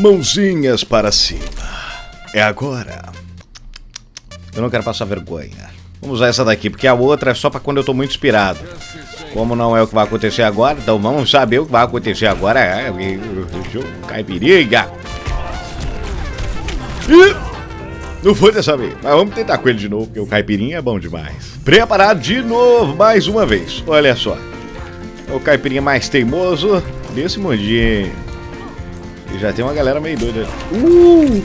Mãozinhas para cima. É agora. Eu não quero passar vergonha. Vamos usar essa daqui, porque a outra é só para quando eu tô muito inspirado. Como não é o que vai acontecer agora, então vamos saber o que vai acontecer agora. É, caipirinha. Ih, não foi dessa vez, mas vamos tentar com ele de novo, porque o caipirinha é bom demais. Preparado de novo, mais uma vez. Olha só. O caipirinha mais teimoso desse mundinho. E já tem uma galera meio doida. Uh!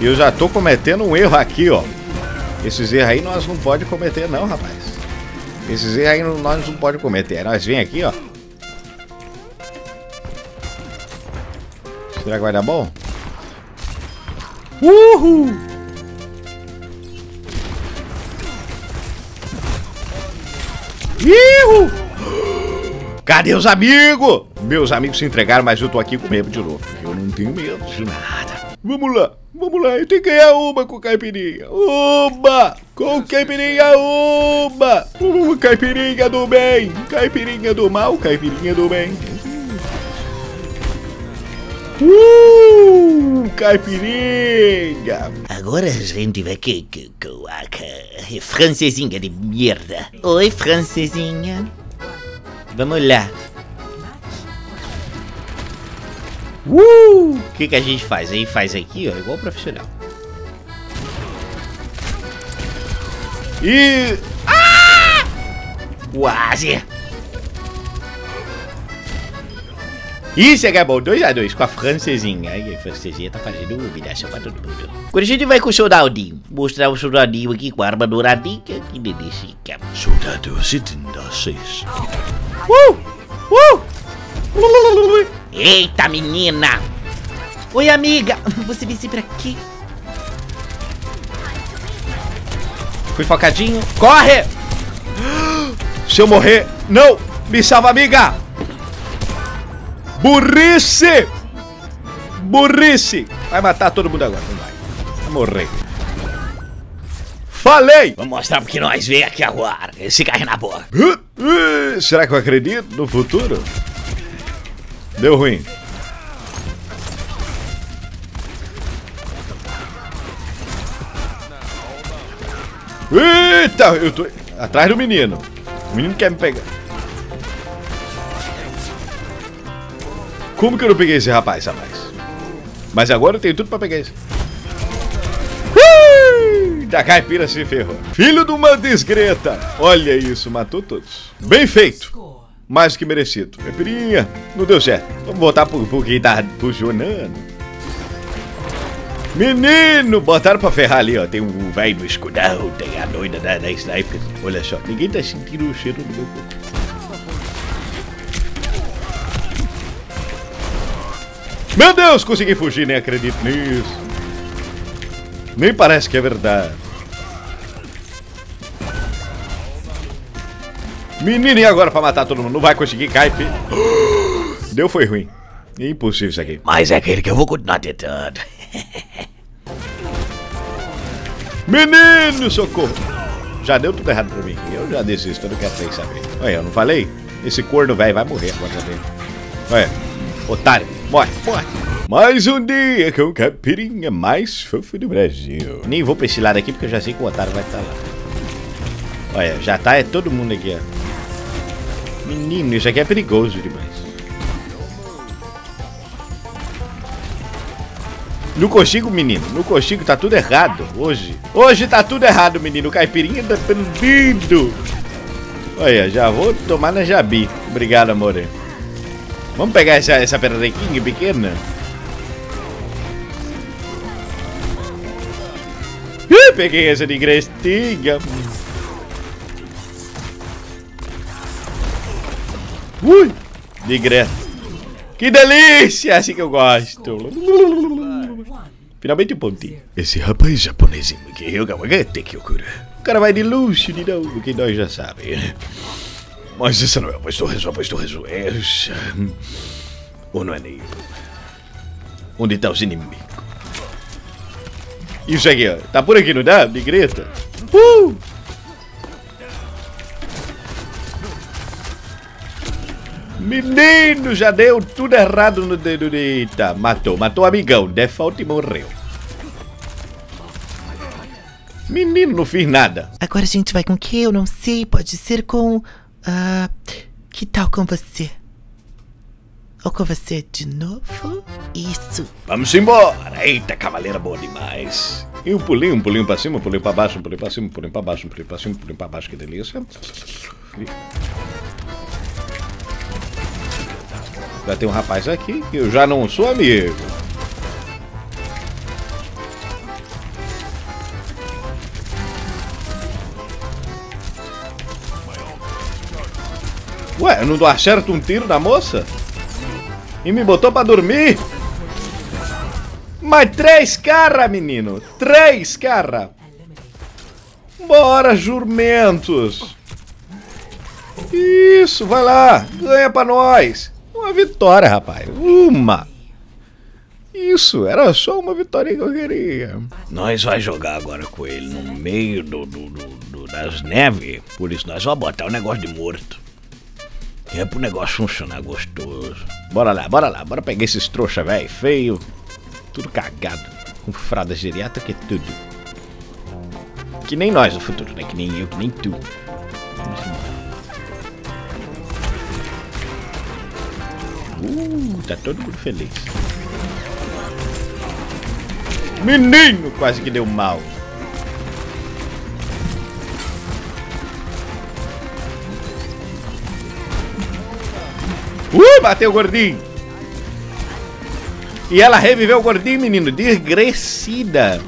Eu já tô cometendo um erro aqui, ó. Esses erros aí nós não pode cometer não, rapaz. Esses erros aí nós não pode cometer. Nós vem aqui, ó. Será que vai dar bom? Uhul! Ihu! Cadê os amigos? Meus amigos se entregaram, mas eu tô aqui com medo de novo. Eu não tenho medo de nada. Vamos lá, vamos lá. Eu tenho que ganhar uma com caipirinha. Uma! Com caipirinha, uma! Uh, caipirinha do bem, caipirinha do mal, caipirinha do bem. Uh, caipirinha! Agora a gente vai que, que, que, francesinha de merda. Oi, francesinha. Vamos lá. Uh! O que, que a gente faz? Aí faz aqui, ó, igual profissional. E. Ah! Quase! Isso é que é bom, 2x2 com a francesinha. A francesinha tá fazendo humilhação pra todo mundo. Quando a gente vai com o soldadinho, mostrar o soldadinho aqui com a arma douradinha, que delícia. Soldado 76. Uh! Uh! Eita, menina! Oi, amiga! Você veio pra quê? Fui focadinho. Corre! Se eu morrer, não! Me salva, amiga! Burrice! Burrice! Vai matar todo mundo agora, não vai. Vai morrer. Falei! Vamos mostrar porque nós veio aqui agora. Esse carro na boca. Uh, uh, será que eu acredito no futuro? Deu ruim. Eita, eu tô atrás do menino. O menino quer me pegar. Como que eu não peguei esse rapaz, rapaz? Mas agora eu tenho tudo pra pegar esse. Da caipira se ferrou. Filho de uma desgreta. Olha isso, matou todos. Bem feito. Mais que merecido. Caipirinha, não deu certo. Vamos voltar pro, pro quem tá funcionando. Menino, botaram pra ferrar ali, ó. Tem um velho do escudão, tem a doida da, da sniper. Olha só, ninguém tá sentindo o cheiro do meu corpo. Meu Deus, consegui fugir, nem acredito nisso. Nem parece que é verdade. Menino, e agora pra matar todo mundo? Não vai conseguir, caipe. Deu, foi ruim. Impossível isso aqui. Mas é aquele que eu vou continuar tentando. Menino, socorro! Já deu tudo errado pra mim. Eu já desisto, eu não quero nem saber. Olha, eu não falei? Esse corno velho vai morrer agora também. Olha, otário, morre, morre. Mais um dia com o capirinha mais fofo do Brasil. Nem vou pra esse lado aqui porque eu já sei que o otário vai estar lá. Olha, já tá é todo mundo aqui, ó. Menino, isso aqui é perigoso demais. Não consigo, menino. Não consigo, tá tudo errado hoje. Hoje tá tudo errado, menino. O caipirinha tá perdido. Olha, já vou tomar na Jabi. Obrigado, amor. Vamos pegar essa, essa pererequinha pequena? Ih, peguei essa de grestinha. Ui, de gresta. Que delícia! Assim que eu gosto. Finalmente um pontinho. Esse rapaz japonesinho que eu que cura. O cara vai de luxo de novo, que nós já sabemos. Mas essa não é voz do a voz do rezo é. Ou não é nem Onde tá os inimigos? Isso aqui, ó. Tá por aqui, não dá? Me grita. Uh! Menino, já deu tudo errado no dedo. Eita, matou, matou o amigão. Default e morreu. Menino, não fiz nada. Agora a gente vai com o que? Eu não sei. Pode ser com. Ah, que tal com você? Ou com você de novo? Isso. Vamos embora. Eita, cavaleira boa demais. E um pulinho, um pulinho pra cima, um pulinho pra baixo, um pulinho pra cima, um pulinho pra baixo, um pulinho pra cima, um pulinho pra baixo. Que delícia. Já tem um rapaz aqui que eu já não sou amigo. Ué, não acerto um tiro na moça? E me botou pra dormir? Mas três caras, menino! Três caras! Bora, jurmentos! Isso, vai lá! Ganha pra nós! Uma vitória, rapaz! Uma! Isso, era só uma vitória que eu queria. Nós vai jogar agora com ele no meio do, do, do, do das neves. Por isso nós vamos botar o negócio de morto. Que é pro negócio funcionar gostoso. Bora lá, bora lá, bora pegar esses trouxa, velho, feio. Tudo cagado. Com fralda geriátrica e tudo. Que nem nós no futuro, né? Que nem eu, que nem tu. Uh, tá todo mundo feliz. Menino, quase que deu mal. Uh, bateu o gordinho. E ela reviveu o gordinho, menino. Desgrecida.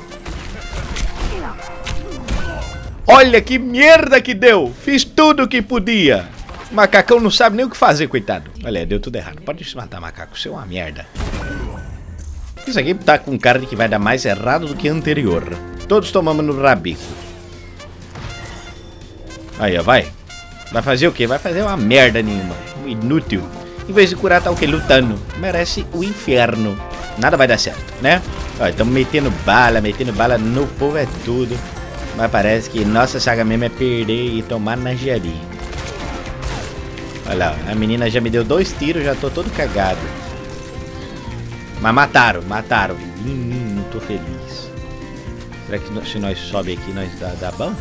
Olha que merda que deu. Fiz tudo o que podia. Macacão não sabe nem o que fazer, coitado. Olha, deu tudo errado. Pode se matar, macaco. Você é uma merda. Isso aqui tá com cara de que vai dar mais errado do que anterior. Todos tomamos no rabico. Aí, ó, vai. Vai fazer o quê? Vai fazer uma merda nenhuma. Inútil. Em vez de curar, tá o quê? Lutando. Merece o inferno. Nada vai dar certo, né? Ó, estamos metendo bala, metendo bala no povo é tudo. Mas parece que nossa saga mesmo é perder e tomar na jari. Olha lá, a menina já me deu dois tiros, já tô todo cagado. Mas mataram, mataram. Menino, tô feliz. Será que se nós sobe aqui, nós dá, dá bom?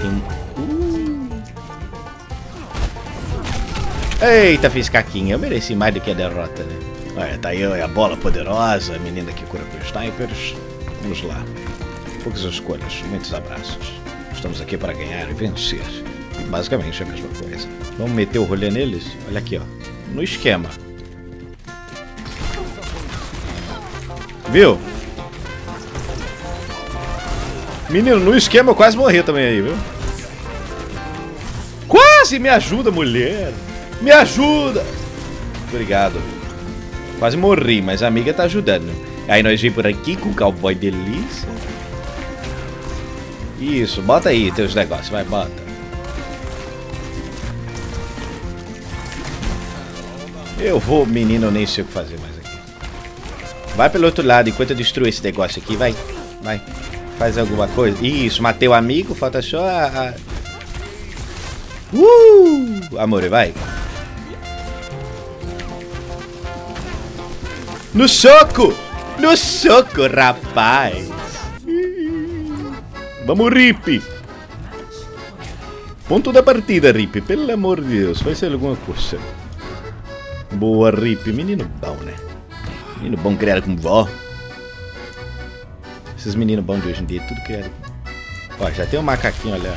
Tem... Uh. Eita, fiz caquinha. Eu mereci mais do que a derrota, né? Olha, tá aí a bola poderosa, a menina que cura com snipers. Vamos lá. Poucas escolhas, muitos abraços. Estamos aqui para ganhar e vencer. Basicamente é a mesma coisa. Vamos meter o rolê neles? Olha aqui, ó. No esquema. Viu? Menino, no esquema eu quase morri também aí, viu? Quase! Me ajuda, mulher! Me ajuda! Obrigado. Quase morri, mas a amiga tá ajudando. Aí nós vem por aqui com o cowboy delícia. Isso, bota aí teus negócios, vai, bota. Eu vou, menino, nem sei o que fazer mais aqui. Vai pelo outro lado enquanto eu destruo esse negócio aqui, vai. Vai. Faz alguma coisa. Isso, matei o amigo, falta só a... a... Uh! Amor, vai. No soco! No soco, rapaz! Vamos, Rip! Ponto da partida, Rip. Pelo amor de Deus, vai ser alguma coisa. Boa, Rip. Menino bom, né? Menino bom criado com vó. Esses meninos bons de hoje em dia, tudo criado. Ó, já tem um macaquinho, olha.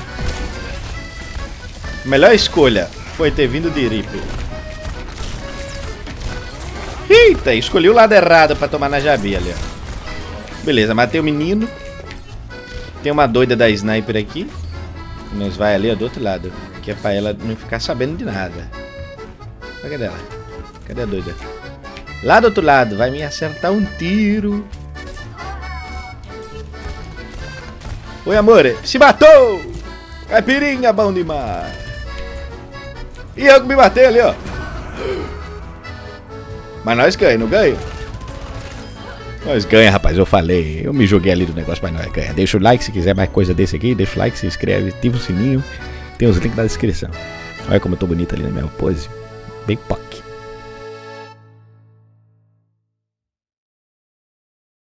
Melhor escolha foi ter vindo de Rip. Eita, escolhi o lado errado pra tomar na ó. Beleza, matei o menino. Tem uma doida da sniper aqui. Nós vai ali, ó, do outro lado. Que é pra ela não ficar sabendo de nada. Cadê ela? Cadê a doida? Lá do outro lado, vai me acertar um tiro. Oi, amor. Se matou! Caipirinha bom demais. E eu que me matei ali, ó. Mas nós ganha, não ganha? Nós ganha, rapaz, eu falei. Eu me joguei ali do negócio, mas nós ganha. Deixa o like se quiser mais coisa desse aqui. Deixa o like, se inscreve, ativa o sininho. Tem os links na descrição. Olha como eu tô bonita ali na minha pose. Bem POC.